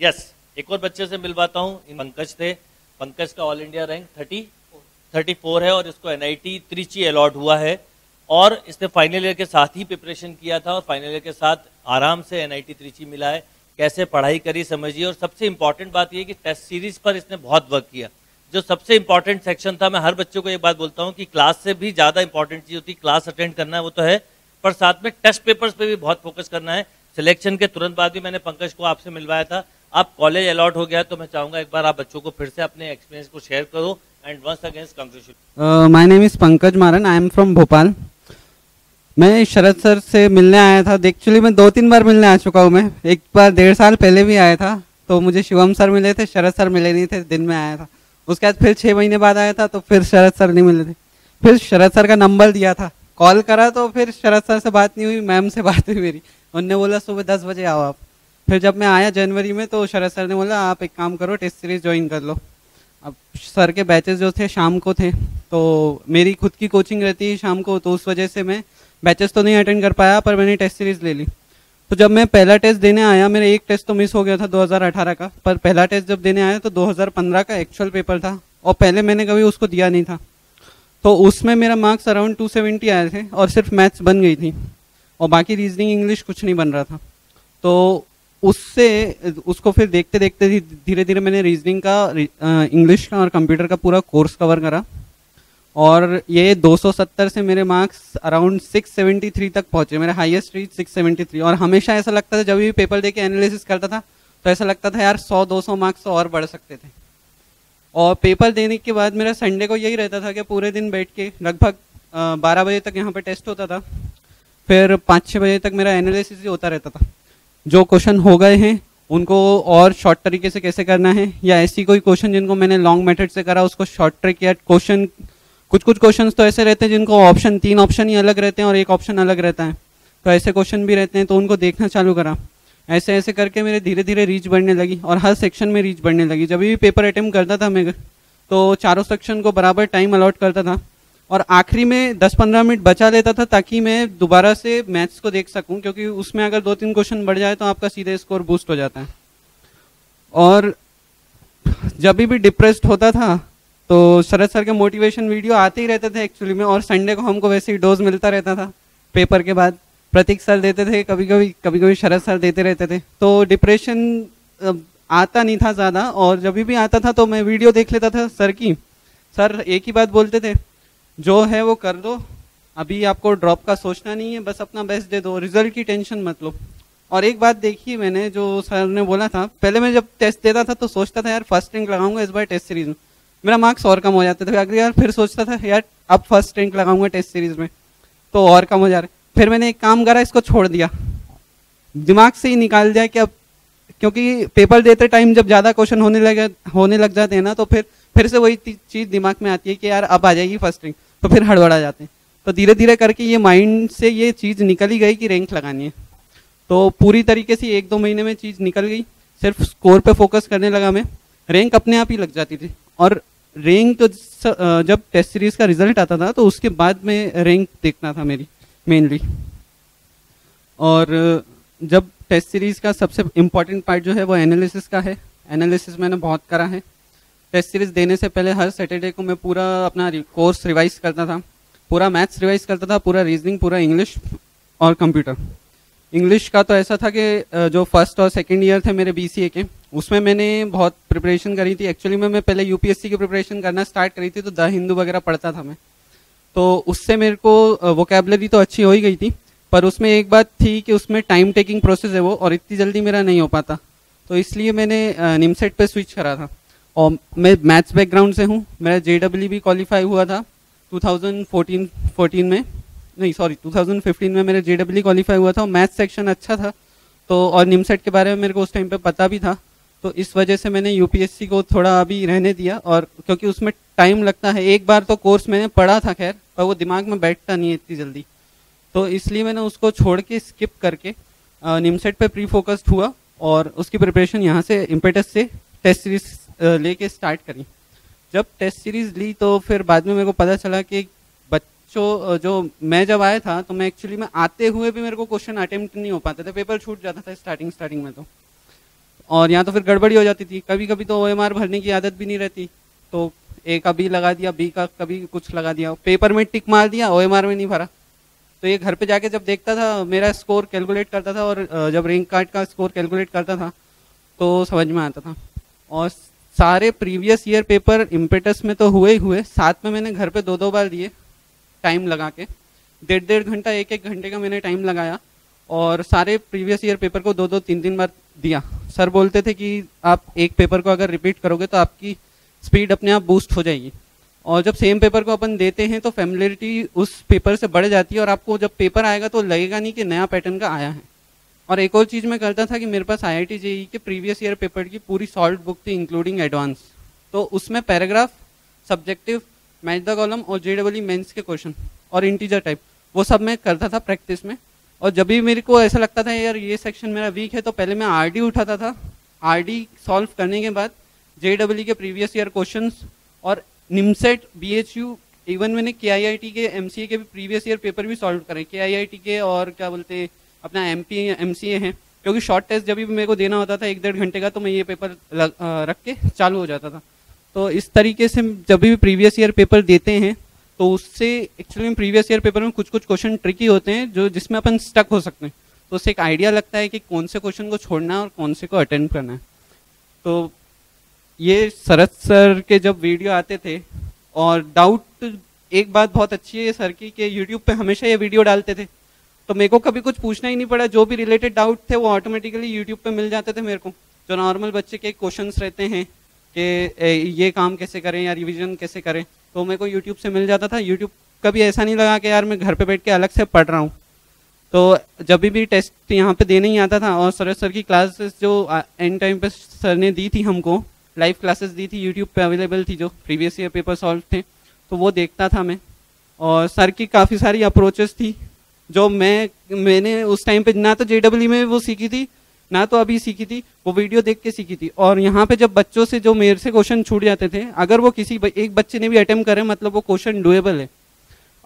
Yes एक और बच्चे से मिलवाता हूँ पंकज थे। पंकज का all India rank thirty thirty four है और इसको एनआईटी त्रिची अलॉट हुआ है। और इसने फाइनल ईयर के साथ ही प्रिपरेशन किया था और फाइनल ईयर के साथ आराम से एनआईटी त्रिची मिला है। कैसे पढ़ाई करी समझिए और सबसे इंपॉर्टेंट बात यह कि टेस्ट सीरीज़ पर इसने बहुत वर्क किया। जो सबसे इंपॉर्टेंट सेक्शन था, मैं हर बच्चों को एक बात बोलता हूँ कि क्लास से भी ज़्यादा इंपॉर्टेंट चीज़ होती है क्लास अटेंड करना है वो तो है, पर साथ में टेस्ट पेपर्स पे भी बहुत फोकस करना है। सिलेक्शन के तुरंत बाद भी मैंने पंकज को आपसे मिलवाया था। आप कॉलेज अलॉट हो गया तो मैं चाहूँगा एक बार आप बच्चों को फिर से अपने एक्सपीरियंस को शेयर करो and once against congratulation my name is Pankaj Maran I am from Bhopal मैं शरद सर से मिलने आया था। एक्चुअली मैं दो तीन बार मिलने आ चुका हूँ मैं। एक बार डेढ़ साल पहले भी आया था तो मुझे शिवम सर मिले थे, शरद सर मिले नहीं थे, दिन में आया था। उसके बाद फिर छः महीने बाद आया था तो फिर शरद सर नहीं मिले थे। फिर शरद सर का नंबर दिया था। कॉल करा तो फिर शरद सर से बात नहीं हुई मैम से बात हुई मेरी। उनने बोला, सुबह दस बजे आओ आप। फिर जब मैं आया जनवरी में तो शरद सर ने बोला, आप एक काम करो, टेस्ट सीरीज़ ज्वाइन कर लो। अब सर के बैचेस जो थे, शाम को थे तो मेरी खुद की कोचिंग रहती है शाम को तो उस वजह से मैं बैचेस तो नहीं अटेंड कर पाया, पर मैंने टेस्ट सीरीज़ ले ली। तो जब मैं पहला टेस्ट देने आया, मेरा एक टेस्ट तो मिस हो गया था 2018 का, पर पहला टेस्ट जब देने आया तो 2015 का एक्चुअल पेपर था, और पहले मैंने कभी उसको दिया नहीं था। तो उसमें मेरा मार्क्स अराउंड 270 आए थे, और सिर्फ़ मैथ्स बन गई थी, और बाकी रीजनिंग इंग्लिश कुछ नहीं बन रहा था। तो उससे, उसको फिर देखते देखते धीरे धीरे मैंने रीजनिंग का इंग्लिश का और कंप्यूटर का पूरा कोर्स कवर करा। और ये 270 से मेरे मार्क्स अराउंड 673 तक पहुँचे। मेरे हाईएस्ट रीच 673 और हमेशा ऐसा लगता था, जब भी पेपर देके एनालिसिस करता था तो ऐसा लगता था, यार 100 200 मार्क्स तो और बढ़ सकते थे। और पेपर देने के बाद मेरा संडे को यही रहता था कि पूरे दिन बैठ के, लगभग बारह बजे तक यहाँ पर टेस्ट होता था। फिर पाँच छः बजे तक मेरा एनालिसिस ही होता रहता था। जो क्वेश्चन हो गए हैं, उनको और शॉर्ट तरीके से कैसे करना है? या ऐसी कोई क्वेश्चन जिनको मैंने लॉन्ग मेथड से करा, उसको शॉर्ट ट्रिक या क्वेश्चन कुछ कुछ क्वेश्चन तो ऐसे रहते हैं जिनको ऑप्शन तीन ऑप्शन ही अलग रहते हैं और एक ऑप्शन अलग रहता है। तो ऐसे क्वेश्चन भी रहते हैं तो उनको देखना चालू करा। ऐसे ऐसे करके मेरे धीरे धीरे रीच बढ़ने लगी और हर सेक्शन में रीच बढ़ने लगी। जब भी पेपर अटैम्प्ट करता था मैं तो चारों सेक्शन को बराबर टाइम अलॉट करता था। और आखिरी में 10-15 मिनट बचा लेता था ताकि मैं दोबारा से मैथ्स को देख सकूँ, क्योंकि उसमें अगर दो तीन क्वेश्चन बढ़ जाए तो आपका सीधे स्कोर बूस्ट हो जाता है। और जब भी डिप्रेस्ड होता था तो शरद सर के मोटिवेशन वीडियो आते ही रहते थे एक्चुअली में, और संडे को हमको वैसे ही डोज मिलता रहता था, पेपर के बाद। प्रतीक सर देते थे कभी कभी कभी कभी शरद सर देते रहते थे। तो डिप्रेशन आता नहीं था ज़्यादा, और जब भी आता था तो मैं वीडियो देख लेता था सर की। सर एक ही बात बोलते थे जो है वो कर दो। अभी आपको ड्रॉप का सोचना नहीं है, बस अपना बेस्ट दे दो। रिज़ल्ट की टेंशन मत लो। और एक बात देखी मैंने, जो सर ने बोला था, पहले मैं जब टेस्ट देता था तो सोचता था, यार फ़र्स्ट रैंक लगाऊँगा इस बार टेस्ट सीरीज़ में। मेरा मार्क्स और कम हो जाते थे। अगली बार फिर सोचता था, यार, अब फ़र्स्ट रैंक लगाऊँगा टेस्ट सीरीज़ में। तो और कम हो जा रहे फिर मैंने एक काम करा, इसको छोड़ दिया। दिमाग से ही निकाल दिया कि अब, क्योंकि पेपर देते टाइम जब ज़्यादा क्वेश्चन होने लगे, होने लग जाते हैं ना तो फिर फिर से वही चीज़ दिमाग में आती है कि यार, अब आ जाएगी फ़र्स्ट रैंक तो फिर हड़बड़ा जाते हैं। तो धीरे धीरे करके ये माइंड से ये चीज़ निकल ही गई कि रैंक लगानी है। तो पूरी तरीके से एक दो महीने में चीज़ निकल गई। सिर्फ़ स्कोर पे फोकस करने लगा मैं। रैंक अपने आप ही लग जाती थी। और रैंक तो जब टेस्ट सीरीज़ का रिज़ल्ट आता था तो उसके बाद में रैंक देखना था मेरी मेनली और जब टेस्ट सीरीज़ का सबसे इंपॉर्टेंट पार्ट जो है, वो एनालिसिस का है। एनालिसिस मैंने बहुत करा है। टेस्ट सीरीज़ देने से पहले हर सैटरडे को मैं पूरा अपना कोर्स रिवाइज करता था। पूरा मैथ्स रिवाइज करता था, पूरा रीजनिंग पूरा इंग्लिश और कंप्यूटर इंग्लिश का तो ऐसा था कि जो फ़र्स्ट और सेकेंड ईयर थे मेरे बी के, उसमें मैंने बहुत प्रिपरेशन करी थी। एक्चुअली में मैं पहले यूपीएससी की प्रिपरेशन करना स्टार्ट करी थी तो द हिंदू वगैरह पढ़ता था मैं। तो उससे मेरे को वोकेबलरी तो अच्छी हो ही गई थी, पर उसमें एक बात थी कि उसमें टाइम टेकिंग प्रोसेस है वो, और इतनी जल्दी मेरा नहीं हो पाता। तो इसलिए मैंने निमसेट पे स्विच करा था। और मैं मैथ्स बैकग्राउंड से हूँ। मेरा जे भी क्वालिफाई हुआ था 2014 14 में। नहीं सॉरी 2015 में मेरा जे क्वालिफाई हुआ था और मैथ्स सेक्शन अच्छा था। तो और निमसेट के बारे में मेरे को उस टाइम पे पता भी था। तो इस वजह से मैंने यूपीएससी को थोड़ा अभी रहने दिया और क्योंकि उसमें टाइम लगता है। एक बार तो कोर्स मैंने पढ़ा था, खैर, पर वो दिमाग में बैठता नहीं है इतनी जल्दी। तो इसलिए मैंने उसको छोड़ के स्किप करके निमसेट पे प्री फोकस्ड हुआ और उसकी प्रिपरेशन यहाँ से इम्पेटस से टेस्ट सीरीज़ लेके स्टार्ट करी। जब टेस्ट सीरीज़ ली तो फिर बाद में मेरे को पता चला कि बच्चों जो मैं जब आया था तो मैं एक्चुअली में आते हुए भी मेरे को क्वेश्चन अटेम्प्ट नहीं हो पाते थे। पेपर छूट जाता था स्टार्टिंग स्टार्टिंग में तो। और यहाँ तो फिर गड़बड़ी हो जाती थी। कभी कभी तो ओएमआर भरने की आदत भी नहीं रहती। तो ए का बी लगा दिया बी का कभी कुछ लगा दिया। पेपर में टिक मार दिया ओएमआर में नहीं भरा। तो ये घर पे जाके जब देखता था, मेरा स्कोर कैलकुलेट करता था और जब रैंक कार्ड का स्कोर कैलकुलेट करता था तो समझ में आता था। और सारे प्रीवियस ईयर पेपर इम्पेटस में तो हुए ही हुए, साथ में मैंने घर पे दो दो बार दिए टाइम लगा के। डेढ़ डेढ़ घंटा एक एक घंटे का मैंने टाइम लगाया और सारे प्रीवियस ईयर पेपर को दो दो तीन तीन बार दिया। सर बोलते थे कि आप एक पेपर को अगर रिपीट करोगे तो आपकी स्पीड अपने आप बूस्ट हो जाएगी। और जब सेम पेपर को अपन देते हैं तो फेमिलिटी उस पेपर से बढ़ जाती है और आपको जब पेपर आएगा तो लगेगा नहीं कि नया पैटर्न का आया है। और एक और चीज़ मैं करता था कि मेरे पास आई आई टी जेई के प्रीवियस ईयर पेपर की पूरी सॉल्व बुक थी इंक्लूडिंग एडवांस तो उसमें paragraph subjective match the column और जे डबल मेंस के क्वेश्चन और इंटीजर टाइप वो सब मैं करता था प्रैक्टिस में. और जब भी मेरे को ऐसा लगता था, यार, ये सेक्शन मेरा वीक है तो पहले मैं RD उठाता था. आर डी सॉल्व करने के बाद जे डब्ल्यू के प्रीवियस ईयर क्वेश्चन और NIMCET B H U even मैंने के आई आई टी के एम सी ए के भी प्रीवियस ईयर पेपर भी सॉल्व करे. के आई आई टी के और क्या बोलते अपना M P M C A है। क्योंकि शॉर्ट टेस्ट जब भी मेरे को देना होता था एक डेढ़ घंटे का तो मैं ये पेपर लग, आ, रख के चालू हो जाता था। तो इस तरीके से जब भी प्रीवियस ईयर पेपर देते हैं तो उससे एक्चुअली में प्रीवियस ईयर पेपर में कुछ कुछ क्वेश्चन ट्रिकी होते हैं जो जिसमें अपन स्टक हो सकते हैं। तो उससे एक आइडिया लगता है कि कौन से क्वेश्चन को छोड़ना है और कौन से को अटेंड करना है। तो ये शरद सर के जब वीडियो आते थे और डाउट एक बात बहुत अच्छी है सर की कि यूट्यूब पे हमेशा ये वीडियो डालते थे। तो मेरे को कभी कुछ पूछना ही नहीं पड़ा। जो भी रिलेटेड डाउट थे, वो ऑटोमेटिकली यूट्यूब पे मिल जाते थे मेरे को। जो नॉर्मल बच्चे के क्वेश्चन रहते हैं कि ये काम कैसे करें या रिविजन कैसे करें? तो मेरे को यूट्यूब से मिल जाता था। यूट्यूब कभी ऐसा नहीं लगा कि यार मैं घर पे बैठ के अलग से पढ़ रहा हूँ। तो जब भी टेस्ट यहाँ पे देने ही आता था और सरस सर की क्लासेस जो एंड टाइम पे सर ने दी थी हमको लाइव क्लासेस दी थी यूट्यूब पे अवेलेबल थी जो प्रीवियस ईयर पेपर सॉल्व थे तो वो देखता था मैं। और सर की काफ़ी सारी अप्रोचेस थी। जो मैं, मैंने उस टाइम पे ना तो JW में वो सीखी थी, ना तो अभी सीखी थी, वो वीडियो देख के सीखी थी। और यहाँ पे जब बच्चों से जो मेरे से क्वेश्चन छूट जाते थे, अगर वो किसी एक बच्चे ने भी अटेम्प्ट करे मतलब वो क्वेश्चन डुएबल है।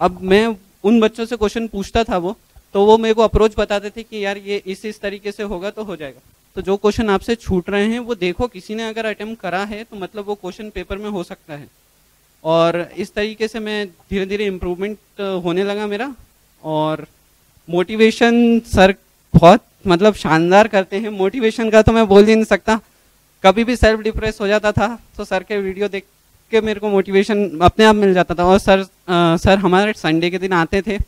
अब मैं उन बच्चों से क्वेश्चन पूछता था वो तो वो मेरे को अप्रोच बताते थे कि यार ये इस इस तरीके से होगा तो हो जाएगा। तो जो क्वेश्चन आपसे छूट रहे हैं, वो देखो, किसी ने अगर अटेम्प्ट करा है तो मतलब वो क्वेश्चन पेपर में हो सकता है। और इस तरीके से मैं धीरे धीरे इम्प्रूवमेंट होने लगा मेरा। और मोटिवेशन सर बहुत मतलब शानदार करते हैं। मोटिवेशन का तो मैं बोल ही नहीं सकता। कभी भी सेल्फ डिप्रेस हो जाता था तो सर के वीडियो देख के मेरे को मोटिवेशन अपने आप मिल जाता था। और सर आ, सर हमारे संडे के दिन आते थे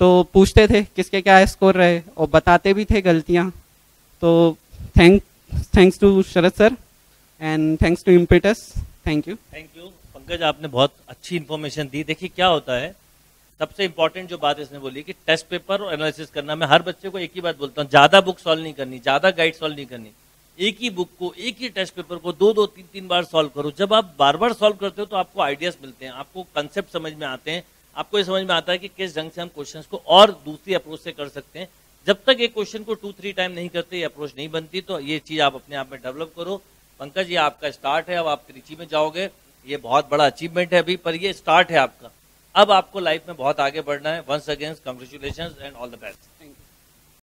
तो पूछते थे किसके क्या स्कोर रहे और बताते भी थे गलतियाँ। तो thank thanks to Sharad sir and thanks to Impetus thank you thank you Pankaj आपने बहुत अच्छी इन्फॉर्मेशन दी। देखिए क्या होता है सबसे इंपॉर्टेंट जो बात इसने बोली कि टेस्ट पेपर और एनालिसिस करना, मैं हर बच्चे को एक ही बात बोलता हूँ, ज़्यादा बुक सॉल्व नहीं करनी, ज़्यादा गाइड सॉल्व नहीं करनी। एक ही बुक को, एक ही टेस्ट पेपर को दो दो, तीन तीन बार सॉल्व करो। जब आप बार बार सॉल्व करते हो तो आपको आइडियाज़ मिलते हैं, आपको कंसेप्ट समझ में आते हैं, आपको ये समझ में आता है कि किस ढंग से हम क्वेश्चन को और दूसरी अप्रोच से कर सकते हैं। जब तक एक क्वेश्चन को टू थ्री टाइम नहीं करते, ये अप्रोच नहीं बनती तो ये चीज़ आप अपने आप में डेवलप करो। पंकज, ये आपका स्टार्ट है, अब आप त्रिची में जाओगे, ये बहुत बड़ा अचीवमेंट है अभी, पर ये स्टार्ट है आपका। अब आपको लाइफ में बहुत आगे बढ़ना है. Once again congratulation and all the best thank you